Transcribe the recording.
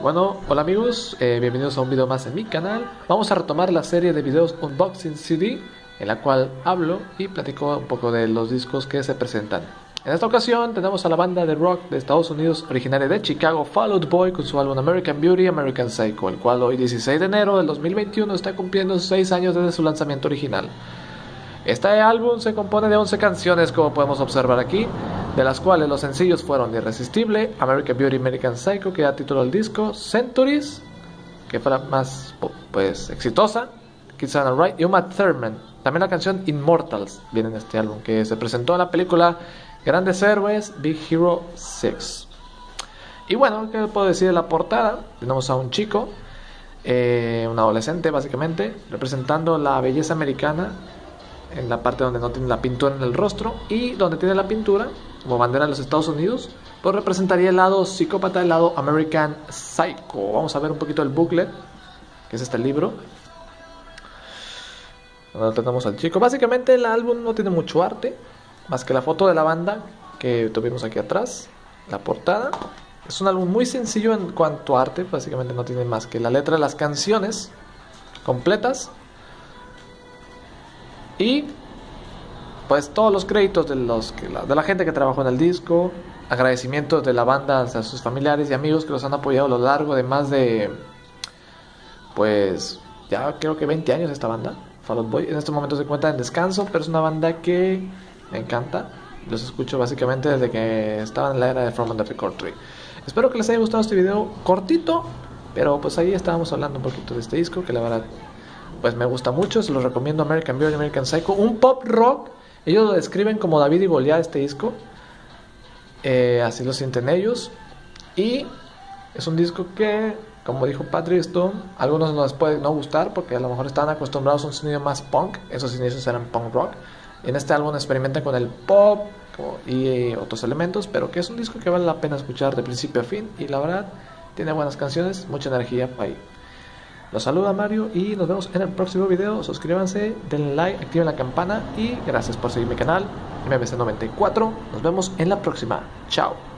Bueno, hola amigos, eh, bienvenidos a un video más en mi canal. Vamos a retomar la serie de videos Unboxing CD, en la cual hablo y platico un poco de los discos que se presentan. En esta ocasión tenemos a la banda de rock de Estados Unidos originaria de Chicago, Fall Out Boy, con su álbum American Beauty, American Psycho, el cual hoy 16 de enero del 2021 está cumpliendo 6 años desde su lanzamiento original. Este álbum se compone de 11 canciones como podemos observar aquí, de las cuales los sencillos fueron Irresistible, American Beauty, American Psycho, que da título al disco, Centuries, que fue la más pues exitosa, Kids Are Right, y Uma Thurman. También la canción Immortals viene en este álbum, que se presentó en la película Grandes Héroes, Big Hero 6. Y bueno, ¿qué puedo decir de la portada? Tenemos a un chico, eh, un adolescente básicamente, representando la belleza americana en la parte donde no tiene la pintura en el rostro y donde tiene la pintura como bandera de los Estados Unidos, pues representaría el lado psicópata, el lado American Psycho. Vamos a ver un poquito el booklet, que es este libro. Donde tenemos al chico. Básicamente el álbum no tiene mucho arte, más que la foto de la banda que tuvimos aquí atrás, la portada. Es un álbum muy sencillo en cuanto a arte, básicamente no tiene más que la letra de las canciones completas y pues todos los créditos de, los, de la gente que trabajó en el disco, agradecimientos de la banda a sus familiares y amigos que los han apoyado a lo largo de más de, pues ya creo que 20 años esta banda, Fall Out Boy. En este momento se encuentra en descanso, pero es una banda que me encanta. Los escucho básicamente desde que estaban en la era de From the Record Tree. Espero que les haya gustado este video cortito, pero pues ahí estábamos hablando un poquito de este disco que la verdad pues me gusta mucho, se los recomiendo American Beauty, American Psycho, un pop rock, ellos lo describen como David y Goliat este disco, eh, así lo sienten ellos, y es un disco que, como dijo Patrick Stone, a algunos nos puede no gustar porque a lo mejor están acostumbrados a un sonido más punk, esos inicios eran punk rock, en este álbum experimentan con el pop y otros elementos, pero que es un disco que vale la pena escuchar de principio a fin, y la verdad, tiene buenas canciones, mucha energía ahí. Los saluda Mario y nos vemos en el próximo video. Suscríbanse, denle like, activen la campana y gracias por seguir mi canal MBC94. Nos vemos en la próxima. Chao.